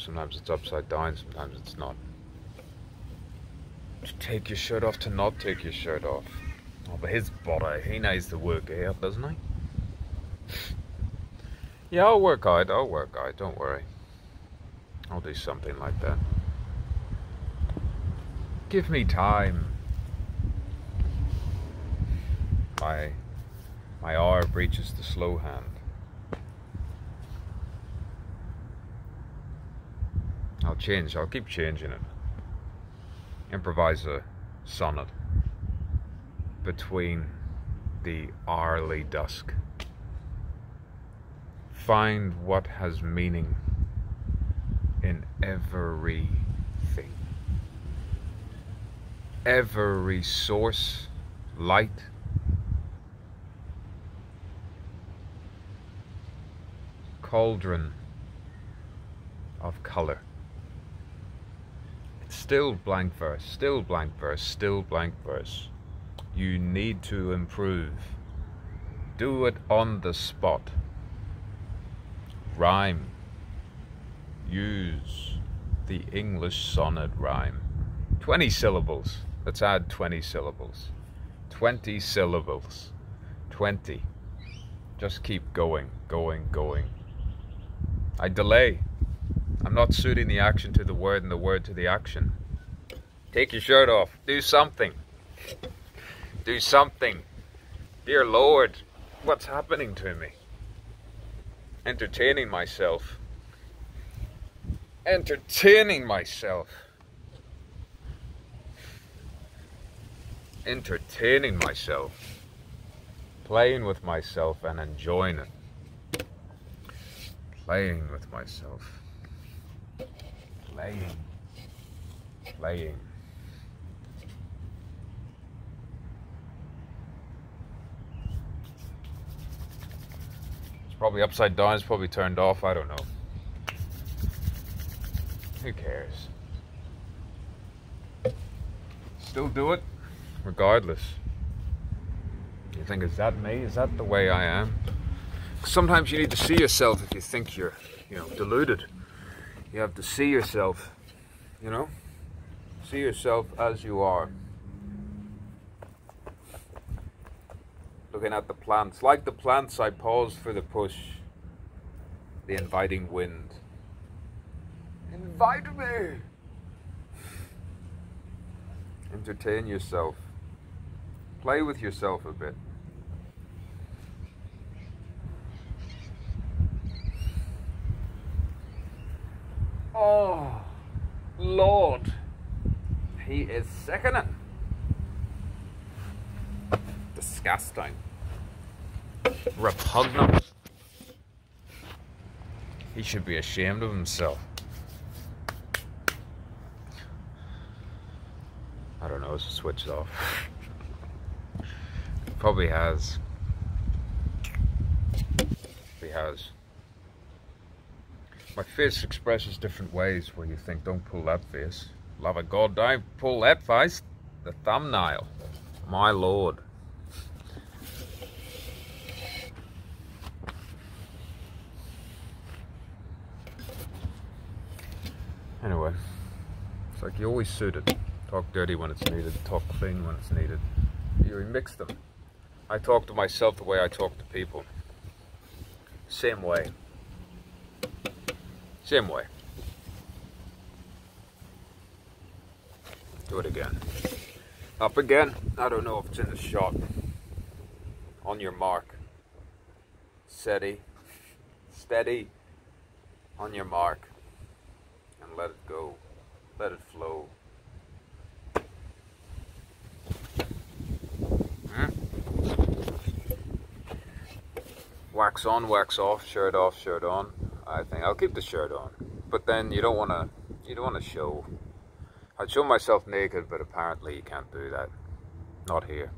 Sometimes it's upside down, sometimes it's not. To take your shirt off, to not take your shirt off. Oh, but his body, he knows the work out, doesn't he? yeah, I'll work out, I'll work out, don't worry. I'll do something like that. Give me time. My my hour breaches the slow hand. I'll change, I'll keep changing it. Improvise a sonnet between the hourly dusk. Find what has meaning in everything. Every source, light, cauldron of color. Still blank verse, still blank verse, still blank verse. You need to improve. Do it on the spot. Rhyme. Use the English sonnet rhyme. 20 syllables. Let's add 20 syllables. 20 syllables. 20. Just keep going, going, going. I delay. I'm not suiting the action to the word and the word to the action. Take your shirt off. Do something. Do something. Dear Lord, what's happening to me? Entertaining myself. Entertaining myself. Entertaining myself. Playing with myself and enjoying it playing with myself. Playing. Playing. It's probably upside down, it's probably turned off, I don't know. Who cares? Still do it, regardless. You think, is that me? Is that the way I am? sometimes you need to see yourself if you think you're, you know, deluded. You have to see yourself, you know? See yourself as you are. Looking at the plants. Like the plants, I pause for the push. The inviting wind. Invite me! Entertain yourself. Play with yourself a bit. Oh, Lord. He is sickening. Disgusting. Repugnant. He should be ashamed of himself. I don't know, it's switched off. Probably has. He has. My face expresses different ways where you think, don't pull that face. Love of God, don't pull that face. The thumbnail. My Lord. Anyway, it's like you always suit it. Talk dirty when it's needed, talk clean when it's needed. You remix them. I talk to myself the way I talk to people. Same way. Same way. Do it again. Up again. I don't know if it's in the shot. On your mark. Steady. Steady. On your mark. And let it go. Let it flow. Hmm? Wax on, wax off, shirt off, shirt on. I think I'll keep the shirt on. But then you don't want to, you don't want to show. I'd show myself naked, but apparently you can't do that. Not here.